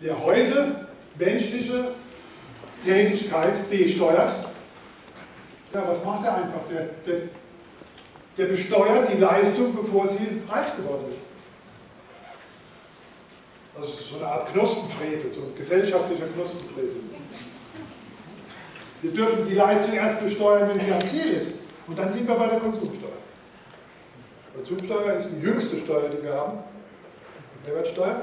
der heute menschliche Tätigkeit besteuert, ja, was macht er einfach? Der, der, der besteuert die Leistung, bevor sie reif geworden ist. Das ist so eine Art Knospenfrevel, so ein gesellschaftlicher Knospenfrevel. Wir dürfen die Leistung erst besteuern, wenn sie am Ziel ist. Und dann sind wir bei der Konsumsteuer. Konsumsteuer ist die jüngste Steuer, die wir haben. Mehrwertsteuer.